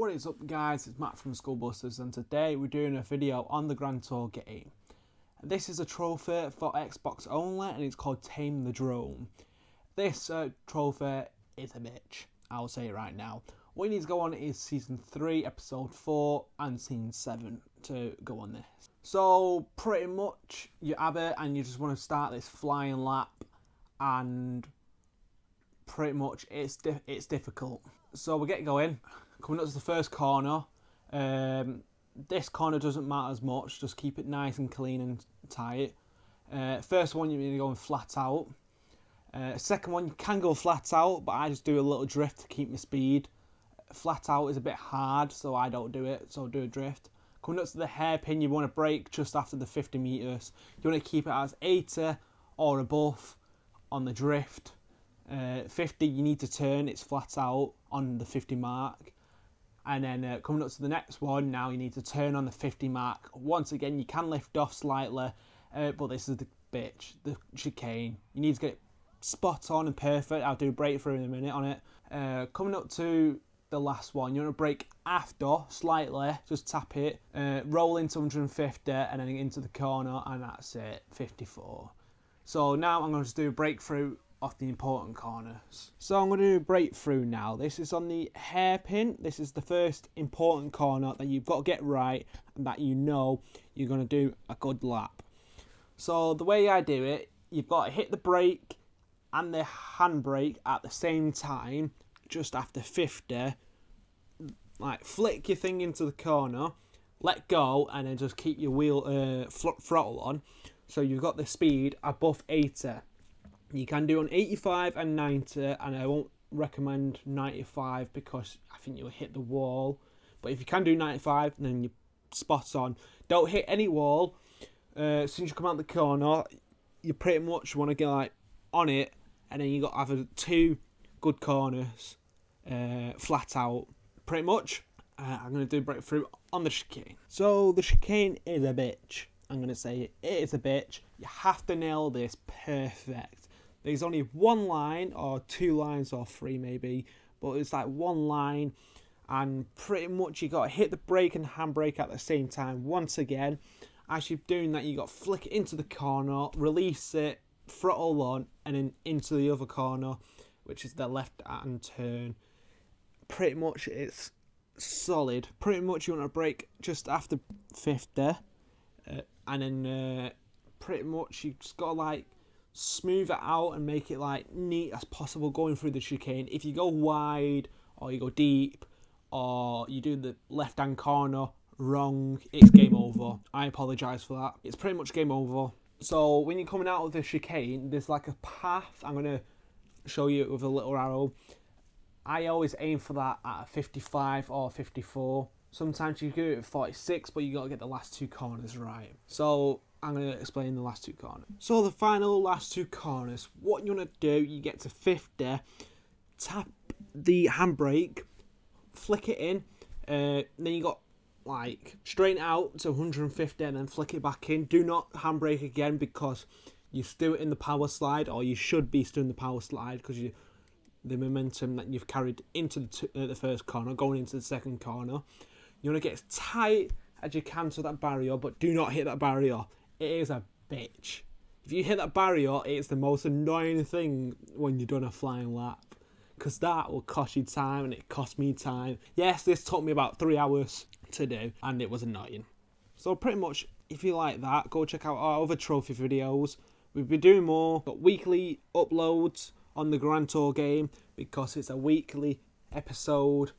What is up guys, it's Matt from Skull Busters and today we're doing a video on the Grand Tour game. This is a trophy for Xbox only and it's called Tame the Drome. This uh, trophy is a bitch, I'll say it right now. What you need to go on is Season 3, Episode 4 and Season 7 to go on this. So pretty much you have it and you just want to start this flying lap and pretty much it's, di it's difficult. So we get going coming up to the first corner. Um, this corner doesn't matter as much, just keep it nice and clean and tight. Uh, first one, you're going flat out. Uh, second one, you can go flat out, but I just do a little drift to keep my speed. Flat out is a bit hard, so I don't do it, so I'll do a drift. Coming up to the hairpin, you want to brake just after the 50 metres. You want to keep it as 80 or above on the drift. Uh, 50, you need to turn, it's flat out on the 50 mark. And then uh, coming up to the next one, now you need to turn on the 50 mark. Once again, you can lift off slightly, uh, but this is the bitch, the chicane. You need to get spot on and perfect. I'll do a breakthrough in a minute on it. Uh, coming up to the last one, you want to brake after slightly, just tap it, uh, roll into 150 and then into the corner, and that's it, 54. So now I'm going to do a breakthrough off the important corners. So I'm going to do a breakthrough now. This is on the hairpin. This is the first important corner that you've got to get right and that you know you're going to do a good lap. So the way I do it, you've got to hit the brake and the handbrake at the same time, just after 50. Like flick your thing into the corner, let go, and then just keep your wheel uh, throttle on. So you've got the speed above 80 you can do on 85 and 90, and I won't recommend 95 because I think you'll hit the wall. But if you can do 95, then you're spot on. Don't hit any wall. Uh, since you come out the corner, you pretty much want to get like on it, and then you got either two good corners, uh, flat out. Pretty much, uh, I'm gonna do breakthrough on the chicane. So the chicane is a bitch. I'm gonna say it, it is a bitch. You have to nail this perfect there's only one line or two lines or three maybe but it's like one line and pretty much you got to hit the brake and handbrake at the same time. Once again as you're doing that you got to flick it into the corner release it throttle on and then into the other corner which is the left hand turn. Pretty much it's solid. Pretty much you want to brake just after 50 uh, and then uh, pretty much you just got to like smooth it out and make it like neat as possible going through the chicane. If you go wide or you go deep or you do the left hand corner wrong, it's game over. I apologise for that. It's pretty much game over. So when you're coming out of the chicane, there's like a path. I'm gonna show you with a little arrow. I always aim for that at 55 or 54. Sometimes you do it at 46, but you got to get the last two corners right. So I'm going to explain the last two corners. So the final last two corners, what you want to do, you get to 50, tap the handbrake, flick it in, uh, then you got like straighten out to 150 and then flick it back in. Do not handbrake again because you still in the power slide or you should be still in the power slide because you the momentum that you've carried into the, uh, the first corner going into the second corner. You want to get as tight as you can to that barrier, but do not hit that barrier it is a bitch. If you hit that barrier, it's the most annoying thing when you're doing a flying lap. Because that will cost you time and it cost me time. Yes, this took me about three hours to do and it was annoying. So pretty much, if you like that, go check out our other trophy videos. We'll be doing more, but weekly uploads on the Grand Tour game because it's a weekly episode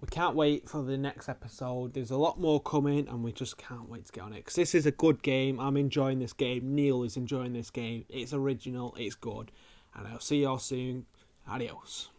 we can't wait for the next episode. There's a lot more coming, and we just can't wait to get on it because this is a good game. I'm enjoying this game. Neil is enjoying this game. It's original, it's good, and I'll see y'all soon. Adios.